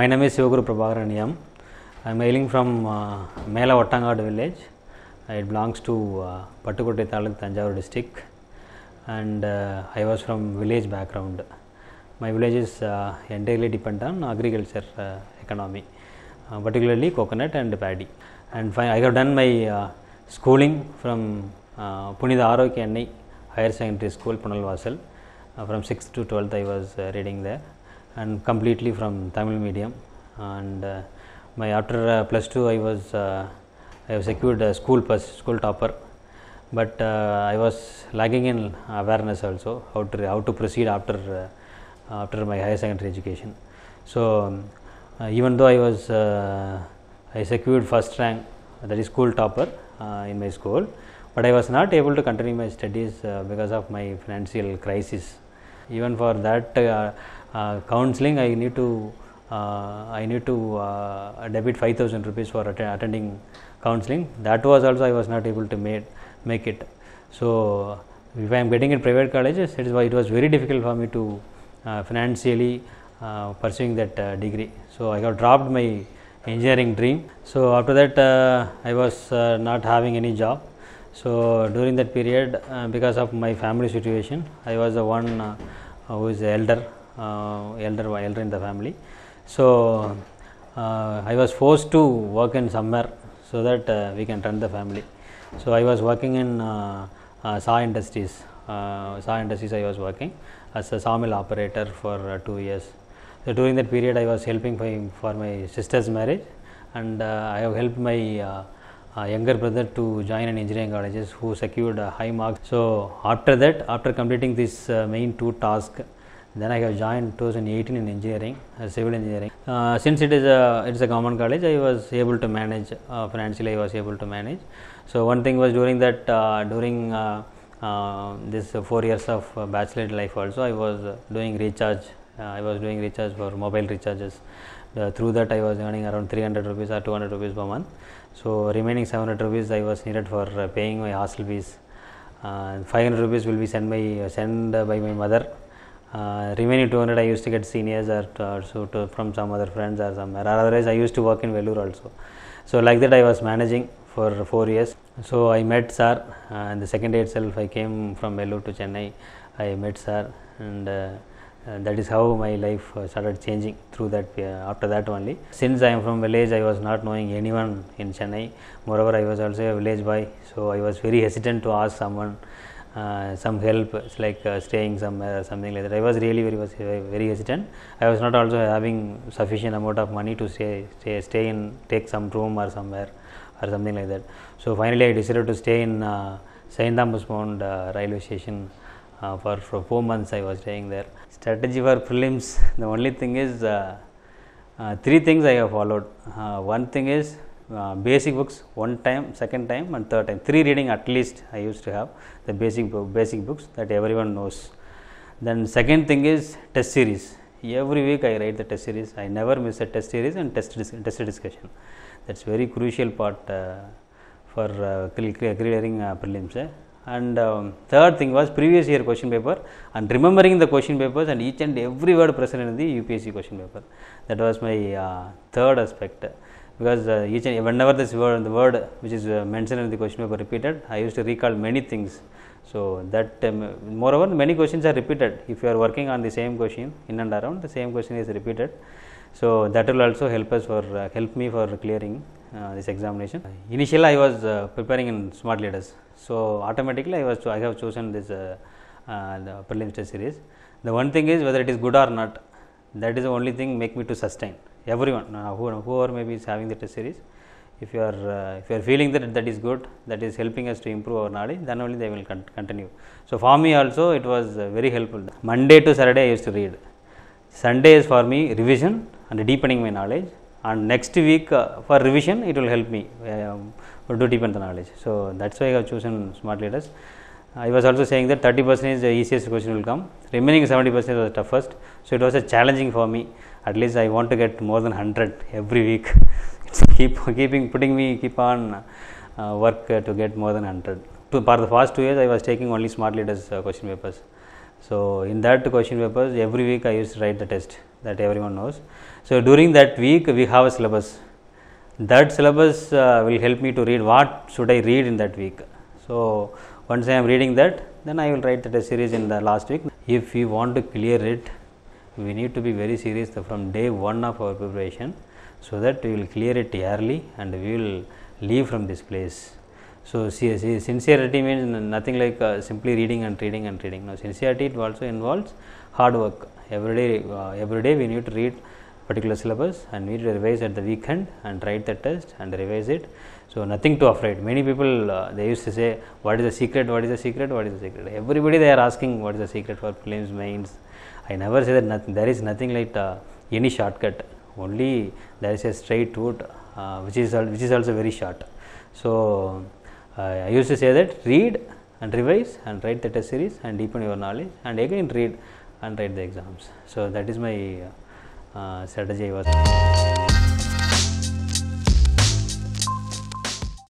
My name is Sivaguru Prabakaran Yam. I am hailing from uh, Mela Vattangad village. It belongs to uh, Pattukkottai Taluk, Thanjavur district. And uh, I was from village background. My village is uh, entirely dependent on agriculture uh, economy, uh, particularly coconut and paddy. And I have done my uh, schooling from uh, Punitha Arokya Higher Secondary School, Punalvasal. Uh, from 6th to 12th, I was reading there, and completely from Tamil medium. And uh, my after uh, plus two, I was uh, I have secured a school pass, school topper. But uh, I was lagging in awareness also how to how to proceed after uh, after my higher secondary education. So um, uh, even though I was uh, I secured first rank, that is school topper uh, in my school, but I was not able to continue my studies uh, because of my financial crisis. Even for that uh, uh, counseling, I need to uh, I need to uh, debit five thousand rupees for atten- attending counseling. That was also I was not able to make make it. So if I am getting in private colleges, it is why it was very difficult for me to uh, financially uh, pursuing that uh, degree. So I have dropped my engineering dream. So after that, uh, I was uh, not having any job. So during that period, uh, because of my family situation, I was the one uh, who is elder, uh, elder, elder in the family. So uh, I was forced to work in somewhere so that uh, we can run the family. So I was working in uh, uh, saw industries. Uh, saw industries I was working as a sawmill operator for uh, two years. So during that period, I was helping my, for my sister's marriage, and uh, I have helped my uh, uh, younger brother to join an engineering colleges who secured uh, high marks. So after that, after completing this uh, main two tasks, then I have joined 2018 in engineering, uh, civil engineering. Uh, since it is a it is a common college, I was able to manage uh, financially. I was able to manage. So one thing was during that uh, during uh, this four years of uh, bachelor life also, I was doing recharge. I was doing recharge for mobile recharges. Through that, I was earning around 300 rupees or 200 rupees per month. So remaining 700 rupees I was needed for paying my hostel fees. Uh, 500 rupees will be sent by sent uh, by my mother. Uh, remaining 200 I used to get seniors or to, also to, from some other friends or somewhere. Or otherwise I used to work in Vellore also. So like that I was managing for four years. So I met sir uh, and the second day itself I came from Vellore to Chennai. I met sir and uh, uh, that is how my life uh, started changing through that uh, after that only since i am from village i was not knowing anyone in chennai moreover i was also a village boy so i was very hesitant to ask someone uh, some help it's like uh, staying somewhere or something like that i was really very was very hesitant i was not also having sufficient amount of money to stay stay, stay in take some room or somewhere or something like that so finally i decided to stay in uh, mount uh, railway station uh, for, for four months I was staying there. Strategy for prelims, the only thing is uh, uh, three things I have followed. One thing is uh, basic books one time, second time, and third time. Three reading at least I used to have the basic basic books that everyone knows. Then second thing is test series. Every week I write the test series. I never miss a test series and test test discussion. That's very crucial part uh, for uh, cle- cle- clearing uh, prelims. eh. And um, third thing was previous year question paper and remembering the question papers and each and every word present in the UPSC question paper. That was my uh, third aspect because uh, each and whenever this word the word which is uh, mentioned in the question paper repeated, I used to recall many things. So that um, moreover many questions are repeated. If you are working on the same question in and around, the same question is repeated. So that will also help us for uh, help me for clearing uh, this examination. Initially, I was uh, preparing in smart leaders, so automatically I was I have chosen this uh, prelims test series. The one thing is whether it is good or not. That is the only thing make me to sustain. Everyone, uh, who, whoever maybe is having the test series, if you are uh, if you are feeling that that is good, that is helping us to improve our knowledge, then only they will con- continue. So for me also it was uh, very helpful. Monday to Saturday I used to read. Sunday is for me revision and deepening my knowledge. And next week uh, for revision, it will help me um, to deepen the knowledge. So that's why I have chosen smart leaders. I was also saying that 30 percent is the easiest question will come. Remaining 70 percent was the toughest. So it was a challenging for me. At least I want to get more than 100 every week. it's keep keeping putting me keep on uh, work uh, to get more than 100. To, for the past two years, I was taking only smart leaders uh, question papers. So, in that question papers, every week I used to write the test that everyone knows. So, during that week, we have a syllabus. That syllabus uh, will help me to read what should I read in that week. So, once I am reading that, then I will write the test series in the last week. If we want to clear it, we need to be very serious from day one of our preparation so that we will clear it early and we will leave from this place. So, see, see, sincerity means nothing like uh, simply reading and reading and reading. Now, sincerity it also involves hard work. Every day, uh, every day we need to read particular syllabus and we revise at the weekend and write the test and revise it. So, nothing to afraid. Many people uh, they used to say, "What is the secret? What is the secret? What is the secret?" Everybody they are asking, "What is the secret for prelims, mains?" I never say that nothing, there is nothing like uh, any shortcut. Only there is a straight route, uh, which is which is also very short. So, uh, I used to say that read and revise and write the test series and deepen your knowledge and again read and write the exams. So, that is my uh, uh, strategy I was.